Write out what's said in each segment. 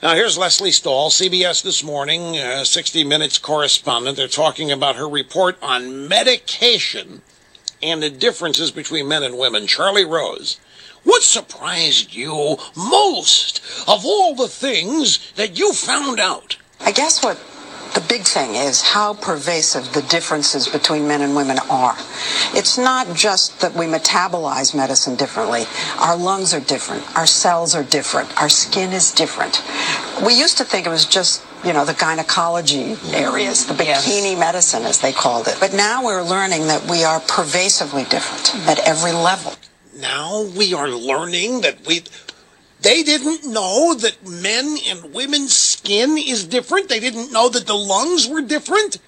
Now, here's Lesley Stahl, CBS This Morning, uh, 60 Minutes correspondent. They're talking about her report on medication and the differences between men and women. Charlie Rose, what surprised you most of all the things that you found out? I guess what the big thing is how pervasive the differences between men and women are. It's not just that we metabolize medicine differently. Our lungs are different. Our cells are different. Our skin is different. We used to think it was just you know, the gynecology areas, the bikini yes. medicine, as they called it. But now we're learning that we are pervasively different at every level. Now we are learning that we they didn't know that men and women's skin is different. They didn't know that the lungs were different.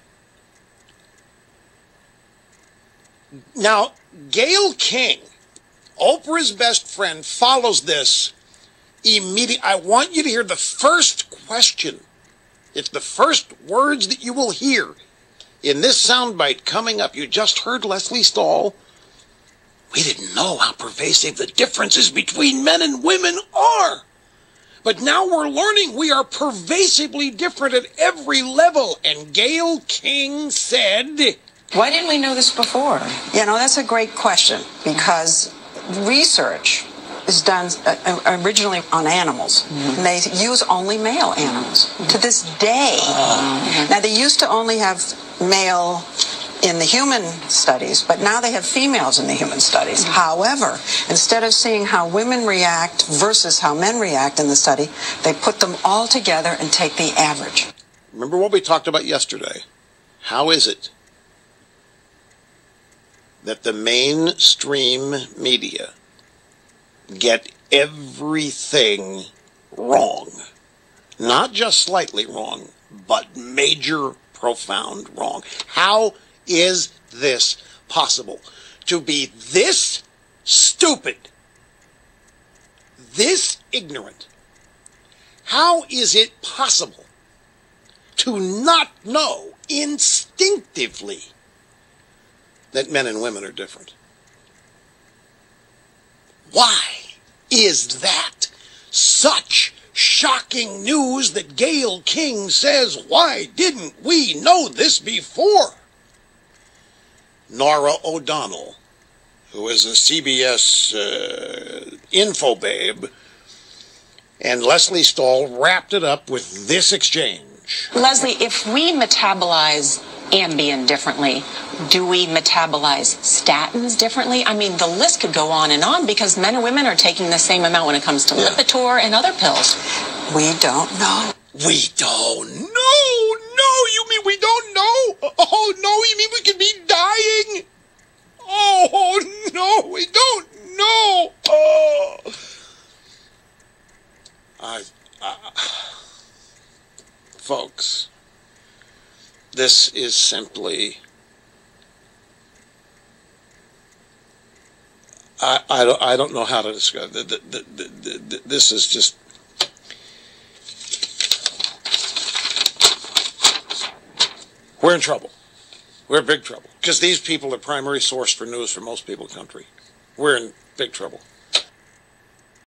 Now, Gayle King, Oprah's best friend, follows this immediately. I want you to hear the first question. It's the first words that you will hear in this soundbite coming up. You just heard Lesley Stahl we didn't know how pervasive the differences between men and women are. But now we're learning we are pervasively different at every level. And Gayle King said, Why didn't we know this before? You know, that's a great question because research is done uh, originally on animals. Mm-hmm. And they use only male animals mm-hmm. to this day. Mm-hmm. Now, they used to only have male in the human studies, but now they have females in the human studies. Mm-hmm. However, instead of seeing how women react versus how men react in the study, they put them all together and take the average. Remember what we talked about yesterday? How is it that the mainstream media get everything wrong? Not just slightly wrong, but major, profound wrong. How is this possible? To be this stupid, this ignorant? How is it possible to not know instinctively that men and women are different? Why is that such shocking news that Gayle King says, why didn't we know this before? Norah O'Donnell, who is a CBS uh, info babe, and Lesley Stahl wrapped it up with this exchange. Lesley, if we metabolize Ambien differently, do we metabolize statins differently? I mean, the list could go on and on because men and women are taking the same amount when it comes to yeah. Lipitor and other pills. We don't know. We don't know. No, you mean we don't know? Oh, no, you mean we could be dying? Oh, no, we don't know. Oh. I, I, folks, this is simply. I, I, don't, I don't know how to describe it. This is just we're in trouble. We're in big trouble because these people are primary source for news for most people in the country. We're in big trouble.